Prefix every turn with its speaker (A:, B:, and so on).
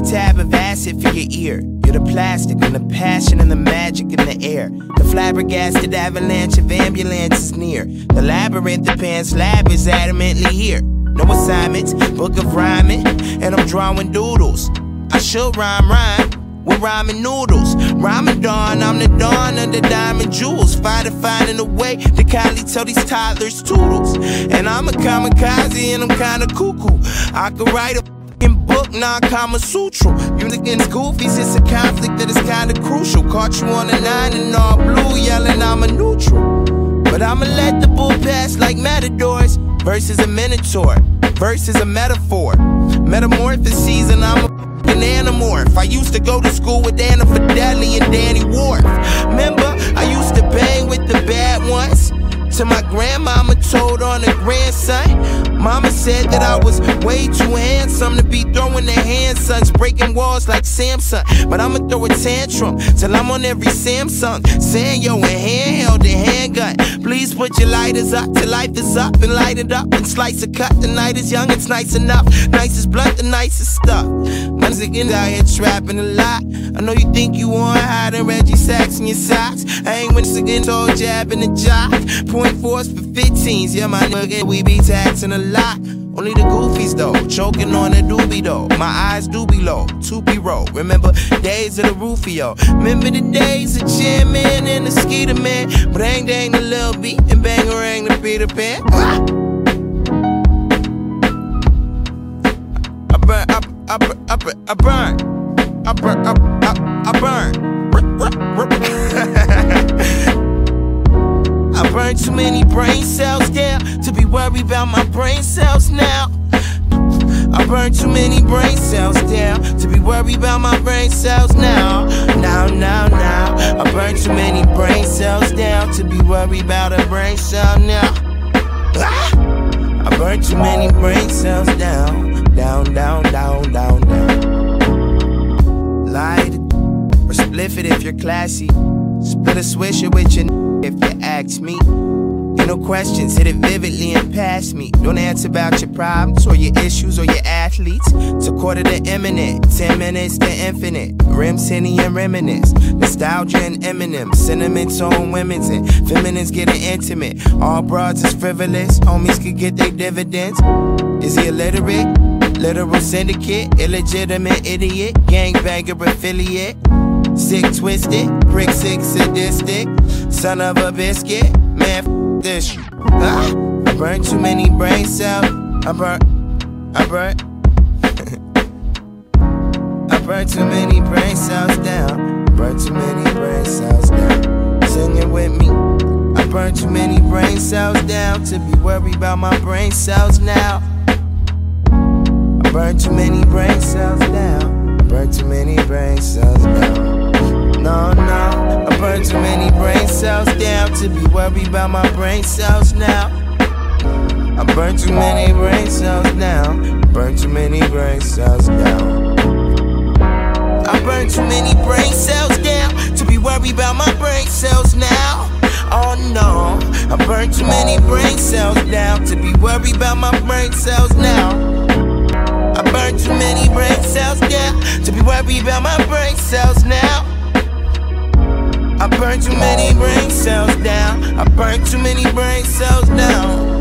A: asset for your ear. You're the plastic and the passion and the magic in the air. The flabbergasted avalanche of ambulances near. The labyrinth of Pan's lab is adamantly here. No assignments, book of rhyming, and I'm drawing doodles. I should rhyme rhyme with rhyming noodles. Rhyming I'm the dawn of the diamond jewels. Fighter finding a way to kindly tell these toddlers toodles. And I'm a kamikaze and I'm kinda cuckoo. I could write a fucking book, non Kama Sutra. You against goofies, it's a conflict that is kinda crucial. Caught you on a nine and all blue, yelling I'm a neutral. But I'ma let the bull pass like matadors. Versus a minotaur, versus a metaphor. Metamorphoses, and I'm a an anamorph. I used to go to school with Anna Fideli and Danny Wharf. Remember, I used to bang with the bad ones. To my grandmama told on her grandson. Mama said that I was way too handsome to be throwing the handsons, breaking walls like Samson. But I'ma throw a tantrum till I'm on every Samsung. Saying yo, a handheld and handgun. Please put your lighters up till life is up and light it up and slice a cut. The night is young, it's nice enough. nice Nicest blunt, the nicest stuff. Man's again out here trapping a lot. I know you think you want hiding Reggie Sacks in your socks. I ain't when again told jabbing the jock. Point fours for 15s, yeah, my nigga, we be taxing a lot. Only the goofies though, choking on the doobie though. My eyes do be low, to be roll. Remember days of the Rufio. Remember the days of Chin Man and the Skeeter Man. Bang dang the little beat and bang rang the Peter Pan. Ah! I burn, I, I, I I burn, worried about my brain cells now. I burned too many brain cells down to be worried about my brain cells now. Now, now, now. I burned too many brain cells down to be worried about a brain cell now. Ah! I burned too many brain cells down, down, down, down, down, down. Light or spliff it if you're classy. Split a swisher with your if you ask me. No questions, hit it vividly and pass me. Don't answer about your problems or your issues or your athletes. A quarter to imminent, ten minutes to infinite. Rim, City, and reminisce. Nostalgia and Eminem. Sentiments on women's and feminists getting intimate. All broads is frivolous, homies could get their dividends. Is he illiterate? Literal syndicate, illegitimate idiot, gangbanger affiliate. Sick, twisted, brick sick, sadistic, son of a biscuit. Man, this. Ah, I burned too many brain cells. I burnt, I burnt. I burned too many brain cells down. Burned too many brain cells down. Sing it with me. I burned too many brain cells down to be worried about my brain cells now. I burned too many brain cells down. I burned too many brain cells down. No, no, I burned too many brain cells down to be worried about my brain cells now. I burned too many brain cells down. Burned too many brain cells down. I burned too many brain cells down to be worried about my brain cells now. Oh no, I burned too many brain cells down to be worried about my brain cells now. I burned too many brain cells down to be worried about my brain cells now. Burned too many brain cells down. I burned too many brain cells down.